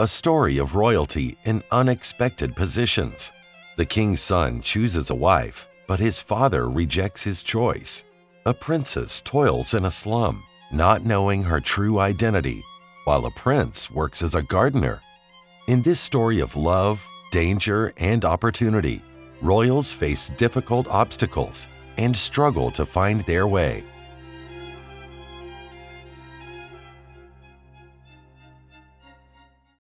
a story of royalty in unexpected positions. The king's son chooses a wife, but his father rejects his choice. A princess toils in a slum, not knowing her true identity, while a prince works as a gardener. In this story of love, danger, and opportunity, royals face difficult obstacles and struggle to find their way.